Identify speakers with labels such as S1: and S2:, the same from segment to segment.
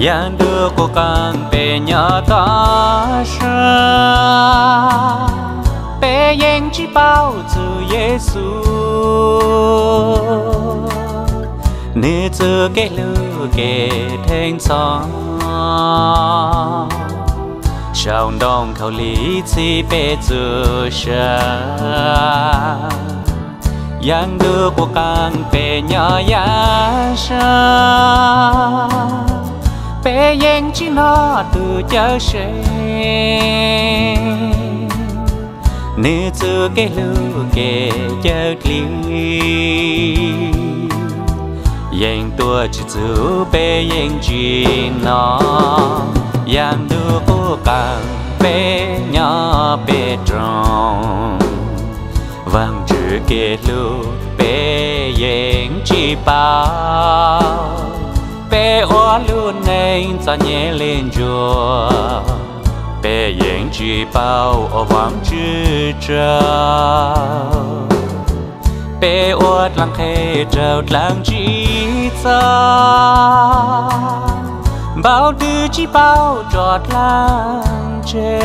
S1: yang đưa cô càng về nhà ta sa bé yang chỉ bao từ Giêsu nữ tư kê lư kê thênh song sao đông khẩu lý chỉ bé từ xa. yang đưa của càng về nhà ya xa bé yên chỉ nó từ chờ sẽ nữ từ cái lưu kề chờ li yên tua chỉ từ bé yên chỉ nó. Yang đưa cô càng bé nhỏ bé tròn. Vàng chữ kê lưu bé yên chỉ bao bé hoa luôn nên ta nhẹ lên chùa. Bé yên chỉ bao ở vắng chữ trao. Bé ốt lăng khê trao lăng chỉ ta bao tư chỉ bao trọt lăng chê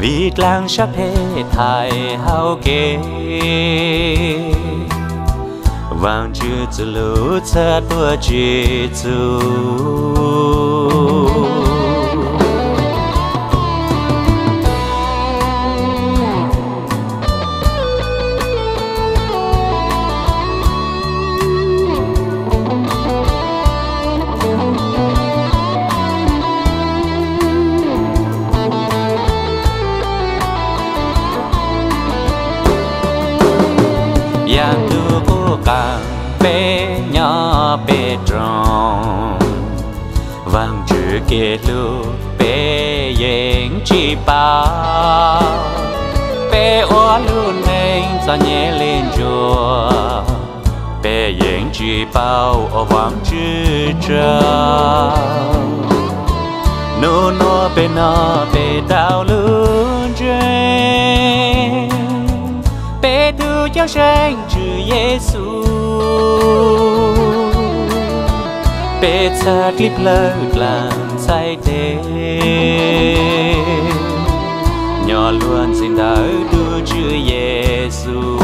S1: vì làng sắp hết thải hao kê vang chữ từ lũ thật bữa chỉ tu bé nhỏ bé tròn. Vang chữ kia lưu bé yên chi bao bé hoa luôn nên ta nhẹ lên chùa bé yên chi bao ở vang chữ trao nô nô bé nó bé đau luôn trên bé tu cho sang chữ Giêsu bé cha clip lơ làm say thế. Nhỏ luôn xin đỡ đưa chữ Giêsu